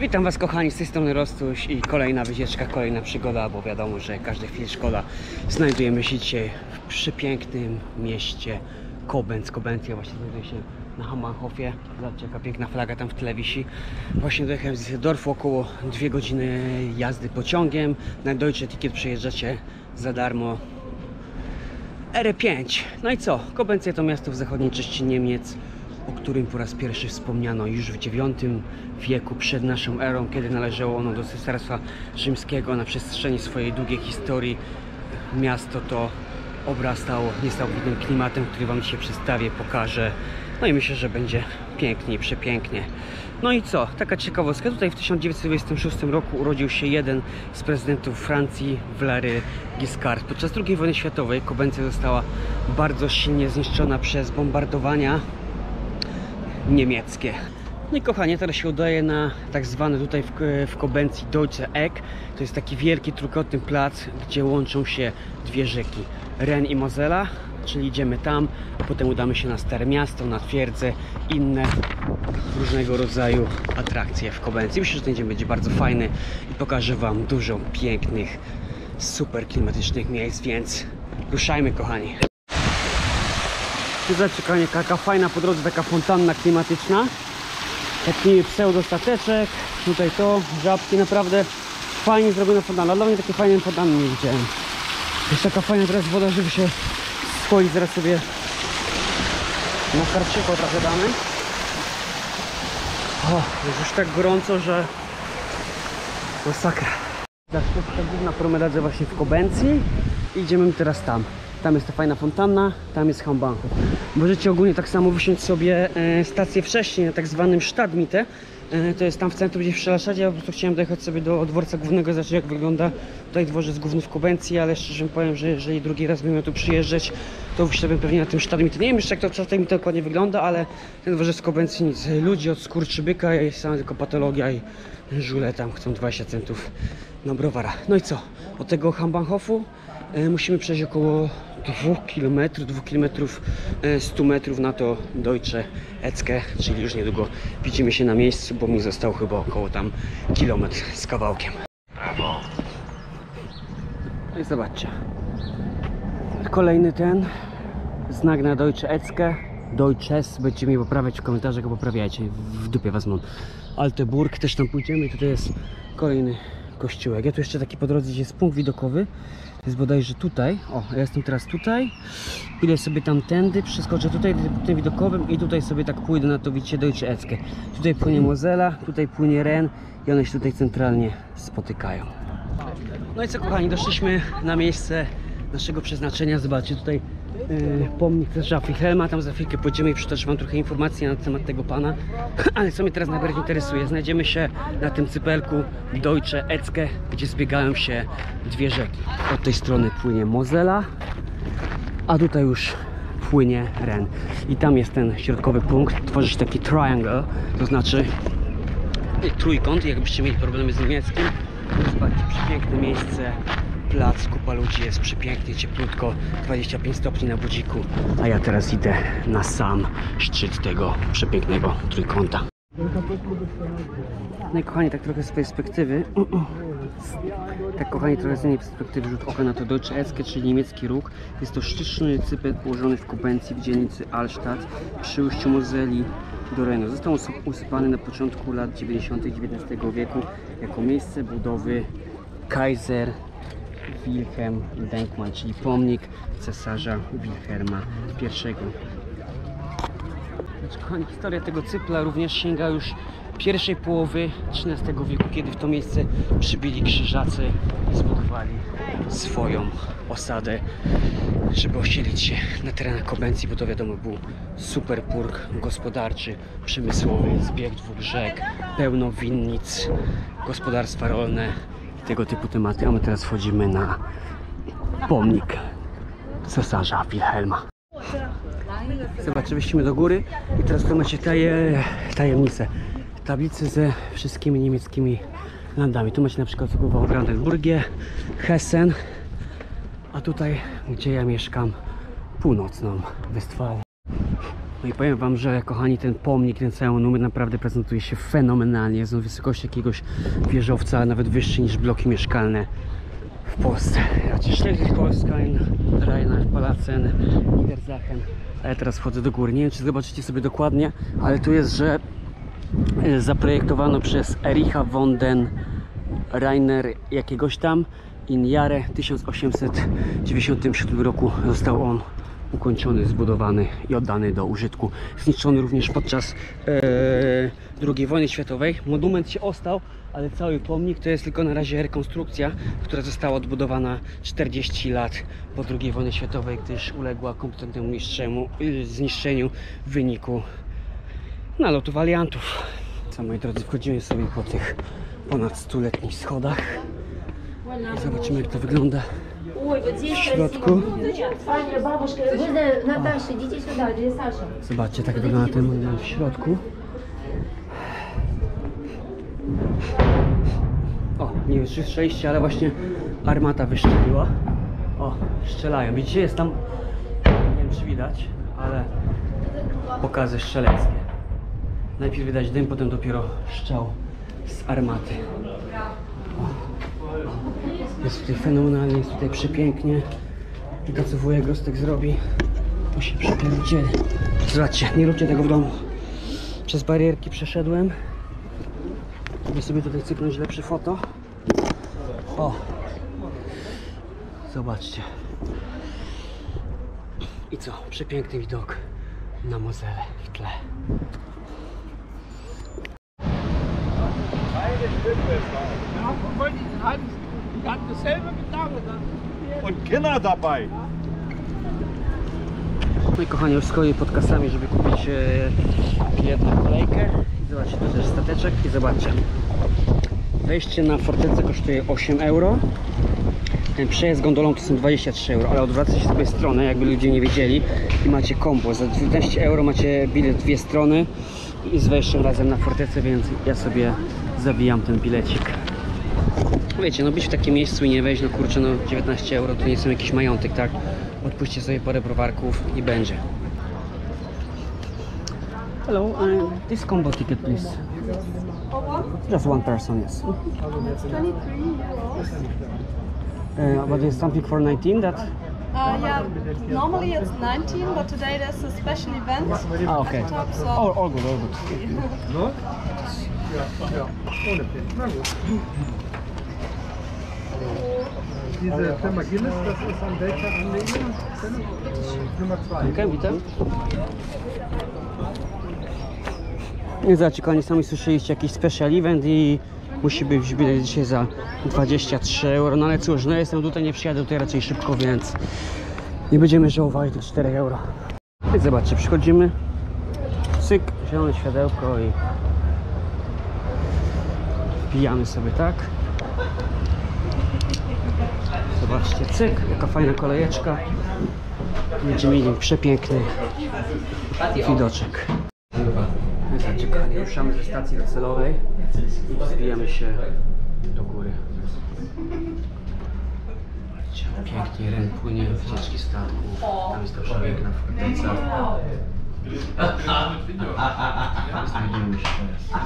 Witam Was kochani, z tej strony Rostuś i kolejna wycieczka, kolejna przygoda, bo wiadomo, że każda chwilę szkoda. Znajdujemy się dzisiaj w przepięknym mieście Koblenz. Koblenz, ja właśnie znajduję się na Hammannhofie. Zobaczcie jaka piękna flaga tam w tle wisi. Właśnie dojechałem z Düsseldorfu, około 2 godziny jazdy pociągiem. Na Deutsche Ticket przejeżdżacie za darmo R5. No i co? Kobencja to miasto w zachodniej części Niemiec, o którym po raz pierwszy wspomniano już w IX wieku przed naszą erą, kiedy należało ono do Cesarstwa Rzymskiego. Na przestrzeni swojej długiej historii miasto to obrastało niesamowitym klimatem, który Wam dzisiaj przedstawię, pokażę. No i myślę, że będzie pięknie i przepięknie. No i co? Taka ciekawostka. Tutaj w 1926 roku urodził się jeden z prezydentów Francji, Valery Giscard. Podczas II wojny światowej Kobencja została bardzo silnie zniszczona przez bombardowania niemieckie. No i kochanie, teraz się udaje na tak zwany tutaj w, w Kobencji Deutsche Eck. To jest taki wielki trójkątny plac, gdzie łączą się dwie rzeki, Ren i Mosela, czyli idziemy tam, a potem udamy się na Stare Miasto, na twierdzę, inne różnego rodzaju atrakcje w Kobencji. Myślę, że ten dzień będzie bardzo fajny i pokażę Wam dużo pięknych, super klimatycznych miejsc, więc ruszajmy kochani. Tu zaczekanie, jaka fajna po drodze, taka fontanna klimatyczna. Taki pseudostateczek, tutaj to, żabki, naprawdę fajnie zrobiona fontanna. Dla mnie takie fajne fontanny nie widziałem. Jest taka fajna teraz woda, żeby się schodzić, zaraz sobie na karczyko trochę damy. O, jest już tak gorąco, że masakra. Tak, to jest ta główna promenada właśnie w Kobencji. Idziemy teraz tam. Tam jest ta fajna fontanna, tam jest Hambanków. Możecie ogólnie tak samo wysiąść sobie e, stację wcześniej na tak zwanym Stadtmitte. E, to jest tam w centrum gdzieś w Szelaszadzie. Ja po prostu chciałem dojechać sobie do dworca głównego, zobaczyć jak wygląda tutaj dworzec główny w Kobencji, ale szczerze powiem, że jeżeli drugi raz bym miał tu przyjeżdżać, to wyszedłbym pewnie na tym Stadtmitte. Nie wiem jeszcze jak to Stadtmitte dokładnie wygląda, ale ten dworzec w Kobencji nic. Ludzi od skurczybyka, jest sama tylko patologia i żule tam chcą 20 centów na browara. No i co? Od tego Hambanhofu e, musimy przejść około 2 km, 2 km 100 metrów na to Deutsche Ecke, czyli już niedługo widzimy się na miejscu, bo mi został chyba około tam kilometr z kawałkiem. No i zobaczcie. Kolejny ten znak na Deutsche Ecke. Deutsches, będziecie mi poprawiać w komentarzach, poprawiajcie, w dupie was mam. Alteburg, też tam pójdziemy i tutaj jest kolejny kościółek. Ja tu jeszcze taki po drodze gdzie jest punkt widokowy. Jest bodajże tutaj. O, ja jestem teraz tutaj. Pójdę sobie tamtędy, przeskoczę tutaj tym widokowym i tutaj sobie tak pójdę na to widzicie Deutsche Ecke. Tutaj płynie Mozela, tutaj płynie Ren i one się tutaj centralnie spotykają. No i co kochani, doszliśmy na miejsce naszego przeznaczenia. Zobaczcie tutaj yy, pomnik Cesarza Wilhelma. Tam za chwilkę pójdziemy i przytoczę Wam trochę informacji na temat tego pana. Ale co mnie teraz najbardziej interesuje, znajdziemy się na tym cypelku Deutsche Ecke, gdzie zbiegają się dwie rzeki. Od tej strony płynie Mozela, a tutaj już płynie Ren. I tam jest ten środkowy punkt, tworzyć taki triangle, to znaczy trójkąt, jakbyście mieli problemy z niemieckim. Zobaczcie, przepiękne miejsce, plac, kupa ludzi, jest przepięknie, cieplutko, 25 stopni na budziku, a ja teraz idę na sam szczyt tego przepięknego trójkąta. No i kochani, tak trochę z perspektywy, tak kochani, trochę z innej perspektywy rzut oka na to Deutsche Ecke, czyli niemiecki róg. Jest to szczytny cypel położony w Kubencji w dzielnicy Alstadt przy ujściu Mozeli do Renu. Został usypany na początku lat 90. XIX wieku jako miejsce budowy Kaiser Wilhelm Denkmal, czyli pomnik cesarza Wilhelma I. Historia tego cypla również sięga już pierwszej połowy XIII wieku, kiedy w to miejsce przybyli krzyżacy i zbudowali swoją osadę, żeby osiedlić się na terenach Kobencji, bo to wiadomo był super purg gospodarczy, przemysłowy, zbieg dwóch rzek, pełno winnic, gospodarstwa rolne, tego typu tematy. A my teraz wchodzimy na pomnik cesarza Wilhelma. Zobaczcie, wyścimy do góry i teraz tu macie taje, tajemnicę. Tablicy ze wszystkimi niemieckimi landami. Tu macie na przykład głową Brandenburgię, Hessen, a tutaj, gdzie ja mieszkam, północną Westfalię. No i powiem wam, że kochani, ten pomnik, ten cały numer naprawdę prezentuje się fenomenalnie. Jest on wysokości jakiegoś wieżowca, nawet wyższy niż bloki mieszkalne w Polsce. Raczej Schleswig-Holstein, Rheinland-Palatzen, Niedersachsen. A ja teraz wchodzę do góry. Nie wiem, czy zobaczycie sobie dokładnie, ale tu jest, że e, zaprojektowano przez Ericha von den Rainer jakiegoś tam in Jahre 1897 roku został on ukończony, zbudowany i oddany do użytku. Zniszczony również podczas e, II wojny światowej. Monument się ostał, ale cały pomnik to jest tylko na razie rekonstrukcja, która została odbudowana 40 lat po II wojnie światowej, gdyż uległa kompletnemu y, zniszczeniu w wyniku nalotów aliantów. Co moi drodzy, wchodzimy sobie po tych ponad stuletnich schodach i zobaczymy jak to wygląda Ой, вот здесь w środku. Аня, бабушка, вы Наташа, идите сюда, где Саша? Zobaczcie, tak wygląda ten monument w środku. O, nie wiem czy słyszeliście, ale właśnie armata wyszczeliła. O, strzelają. Widzicie, jest tam, nie wiem czy widać, ale pokazy strzeleckie. Najpierw widać dym, potem dopiero strzał z armaty. Jest tutaj fenomenalnie, jest tutaj przepięknie. I to co wujek Rostek zrobi, to się przepierdzieli. Zobaczcie, nie róbcie tego w domu. Przez barierki przeszedłem. Żeby sobie tutaj cyknąć lepsze foto. O! Zobaczcie. I co? Przepiękny widok na Mozelę w tle. Ja, wollte ich hatten, ich hatte dasselbe gedacht. Und Kinder dabei. No i kochani, już stoję pod kasami, żeby kupić e, na kolejkę. I zobaczcie, to też stateczek i zobaczcie. Wejście na fortecę kosztuje 8 euro. Ten przejazd gondolą to są 23 euro, ale odwracacie sobie stronę, jakby ludzie nie wiedzieli i macie kombo. Za 19 euro macie bilet dwie strony i z wejściem razem na fortecę, więc ja sobie zawijam ten bilecik. Wiecie, no być w takim miejscu i nie wejść, no kurczę, no 19 euro to nie są jakiś majątek, tak? Odpuśćcie sobie parę browarków i będzie. Hello, uh, this combo ticket please. Just one person, yes. 23 euros. Uh, but there's something for 19 that... Uh, yeah, normally it's 19, but today there's a special event Ah, okay. at the top, so All, all good, all good. Diese Firma Guinness, das ist an welcher Anleger? Nummer 2. Okej, witam. Nie zobaczcie, kochani, sami słyszeliście jakiś special event i musi być bilet dzisiaj za 23 euro. No ale cóż, no jestem tutaj, nie przyjadę tutaj raczej szybko, więc nie będziemy żałowali tych 4 euro. Więc zobaczcie, przychodzimy, cyk, zielone światełko i wbijamy sobie, tak? Zobaczcie, cyk, jaka fajna kolejeczka. Będziemy mieli przepiękny widoczek. Zobaczcie, kochani, ruszamy ze stacji docelowej i zbijamy się do góry. Pięknie ren płynie, wycieczki statku. Tam jest ta przepiękna forteca. Znajdujemy się teraz.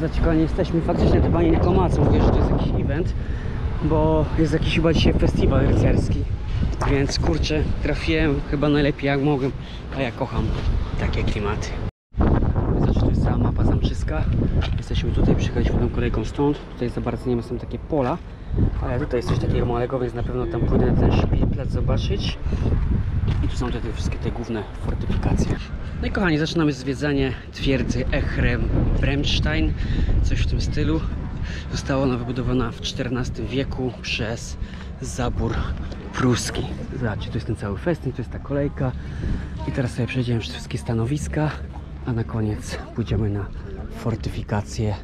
Zaciekani jesteśmy faktycznie nie komacu, mówię, że to jest jakiś event, bo jest jakiś chyba dzisiaj festiwal rycerski. Więc kurczę, trafiłem chyba najlepiej jak mogłem, a ja kocham takie klimaty. Znaczy to jest cała mapa zamczyska. Jesteśmy tutaj, przyjechaliśmy tą kolejką stąd. Tutaj za bardzo nie ma, są takie pola, ale tutaj jest coś takiego małego, więc na pewno tam pójdę na ten szpilplac zobaczyć. I tu są te, te wszystkie te główne fortyfikacje. No i kochani, zaczynamy zwiedzanie twierdzy Echrem Bremstein, coś w tym stylu. Została ona wybudowana w XIV wieku przez zabór pruski. Zobaczcie, tu jest ten cały festyn, tu jest ta kolejka. I teraz sobie przejdziemy przez wszystkie stanowiska, a na koniec pójdziemy na fortyfikację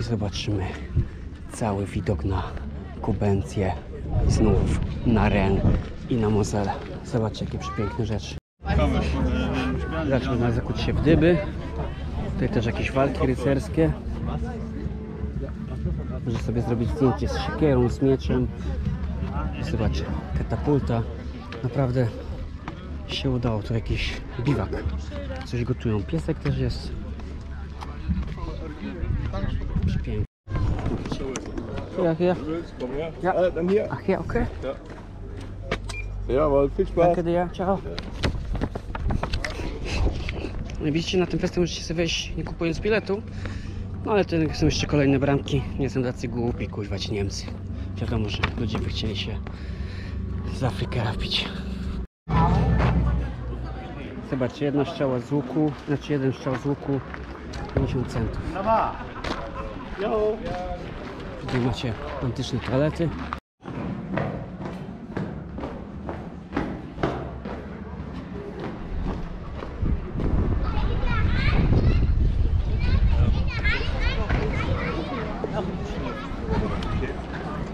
i zobaczymy cały widok na Kubencję, znów na Ren i na Mozelę. Zobaczcie, jakie przepiękne rzeczy. Zacznę zakuć się w dyby. Tutaj też jakieś walki rycerskie. Może sobie zrobić zdjęcie z siekierą, z mieczem. Zobaczcie, katapulta. Naprawdę się udało. To jakiś biwak. Coś gotują. Piesek też jest. Przepiękny. Ja, ja. Ja. Uh, then here. Ach ja, okej. Ja, well, viel Spaß. Danke dir, ciao. No Widzicie, na tym festiwalu możecie sobie wejść nie kupując biletu. No ale to są jeszcze kolejne bramki. Nie są tacy głupi, kuźwa ci Niemcy. Wiadomo, że ludzie by chcieli się z Afryki wpić. Zobaczcie, jedna strzała z łuku, znaczy jeden strzał z łuku 50 centów. Tutaj macie antyczne toalety.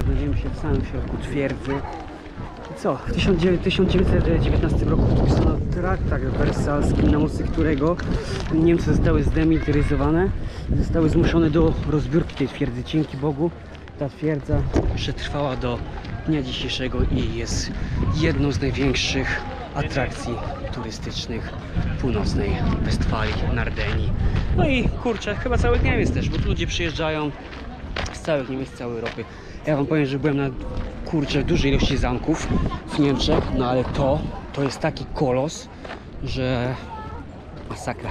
Znajdujemy się w samym środku twierdzy. Co? W 1900 1919 roku podpisano traktat wersalski, na mocy którego Niemcy zostały zdemilitaryzowane zostały zmuszone do rozbiórki tej twierdzy. Dzięki Bogu ta twierdza przetrwała do dnia dzisiejszego i jest jedną z największych atrakcji turystycznych północnej Westfalii, Nardeni. No i kurczę, chyba całych Niemiec też, bo tu ludzie przyjeżdżają z całych Niemiec, z całej Europy. Ja wam powiem, że byłem na kurczę dużej ilości zamków w Niemczech, no ale to, to jest taki kolos, że masakra.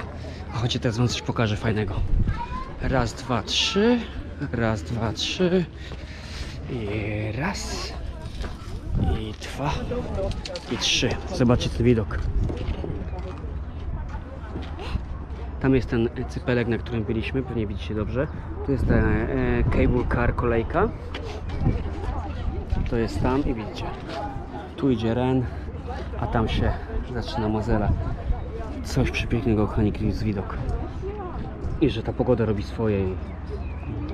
A chodźcie teraz wam coś pokażę fajnego. Raz, dwa, trzy. Raz, dwa, trzy. I raz. I dwa. I trzy. Zobaczcie ten widok. Tam jest ten cypelek, na którym byliśmy, pewnie widzicie dobrze. Tu jest ta e, cable car kolejka. To jest tam i widzicie. Tu idzie Ren, a tam się zaczyna Mozela. Coś przepięknego, kochani, jest widok. I że ta pogoda robi swoje i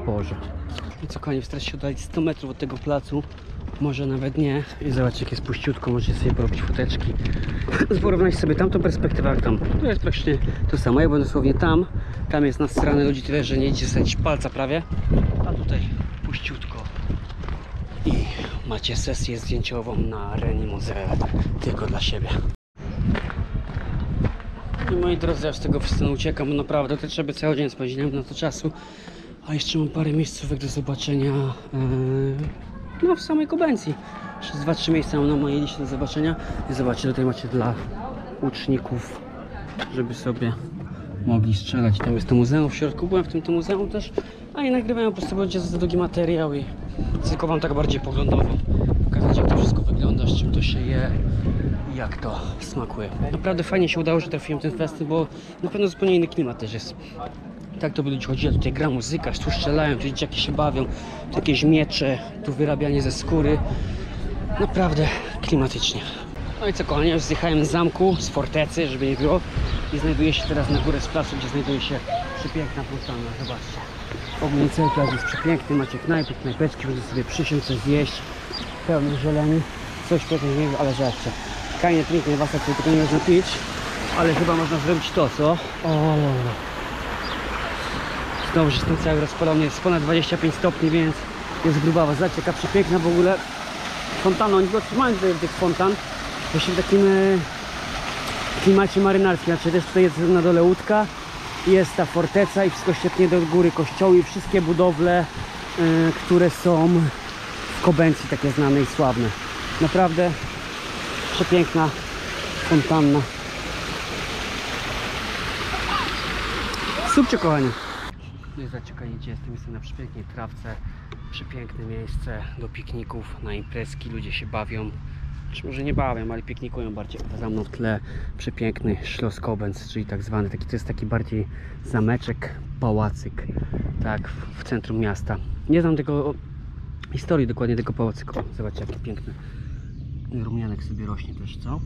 Boże. I co, kochani, wystarczy się oddalić 100 metrów od tego placu. Może nawet nie. I zobaczcie, jak jest puściutko, możecie sobie porobić foteczki. Porównać sobie tamtą perspektywę, jak tam. To jest praktycznie to samo. Ja byłem dosłownie tam. Tam jest na stronę ludzi tyle, że nie idzie sadzić palca prawie. A tutaj puściutko. I macie sesję zdjęciową na Reni Mozelle. Tylko dla siebie. I moi drodzy, ja z tego festenu uciekam, bo naprawdę to trzeba cały dzień spędzić, nie mam na to czasu. A jeszcze mam parę miejscówek do zobaczenia yy, no w samej Kobencji. Jeszcze dwa, trzy miejsca mam na mojej liście do zobaczenia. I zobaczcie, tutaj macie dla uczników, żeby sobie mogli strzelać. Tam jest to muzeum w środku, byłem w tym to muzeum też, a i nagrywałem po prostu będzie za długi materiał i tylko wam tak bardziej poglądowo pokazać jak to wszystko wygląda, z czym to się je i jak to smakuje. Naprawdę fajnie się udało, że trafiłem ten festiwal, bo na pewno zupełnie inny klimat też jest. Tak to by ludzie chodzili, tutaj gra muzyka, tu strzelają, tu dzieciaki się bawią, tu jakieś miecze, tu wyrabianie ze skóry. Naprawdę klimatycznie. No i co kochani, już zjechałem z zamku, z fortecy, żeby nie było i znajduję się teraz na górę z placu, gdzie znajduje się przepiękna fontanna, zobaczcie. Ogólnie cały plac jest przepiękny, macie knajpy, knajpeczki, możecie sobie przysiąść, coś zjeść, pełno zieleni, coś pięknego, ale zobaczcie. Kajnie pięknie tutaj tylko nie można pić, ale chyba można zrobić to, co? O, Znowu że jestem cały rozpalony, jest ponad 25 stopni, więc jest grubawa. Zobaczcie, jaka przepiękna w ogóle fontanna. Oni trzymają tutaj tych fontan, właśnie w takim e, klimacie marynarskim. Znaczy też tutaj jest na dole łódka, jest ta forteca i wszystko świetnie do góry, kościoły i wszystkie budowle, e, które są Kobencji, takie znane i sławne. Naprawdę przepiękna fontanna. Subcie kochani. No i zaczekajcie, gdzie jestem. Na przepięknej trawce. Przepiękne miejsce do pikników, na imprezki. Ludzie się bawią. Czy może nie bawią, ale piknikują bardziej. A za mną w tle przepiękny Schloss Koblenz, czyli tak zwany. Taki, to jest taki bardziej zameczek, pałacyk. Tak, w centrum miasta. Nie znam tego historii dokładnie tego pałacyku. Zobaczcie, jaki piękny rumianek sobie rośnie też, co?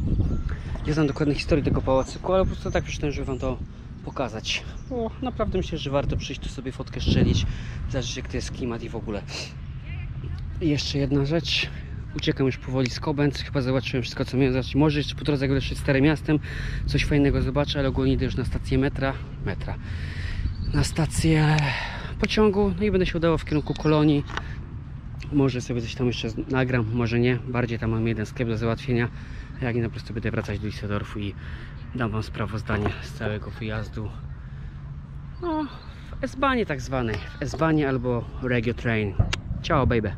Nie znam dokładnej historii tego pałacyku, ale po prostu tak przeczytałem, żeby wam to pokazać. O, naprawdę myślę, że warto przyjść tu sobie fotkę strzelić, zobaczyć jak to jest klimat i w ogóle. I jeszcze jedna rzecz. Uciekam już powoli z Kobęc. Chyba zobaczyłem wszystko, co miałem zobaczyć. Może jeszcze po drodze, jak starym miastem, coś fajnego zobaczę, ale ogólnie idę już na stację metra. Metra. Na stację pociągu. No i będę się udało w kierunku kolonii. Może sobie coś tam jeszcze nagram, może nie. Bardziej tam mam jeden sklep do załatwienia. Jak nie, po prostu będę wracać do Düsseldorfu i dam Wam sprawozdanie z całego wyjazdu. No, w S-Bahnie tak zwanej. W S-Bahnie albo Regio Train. Ciao, baby.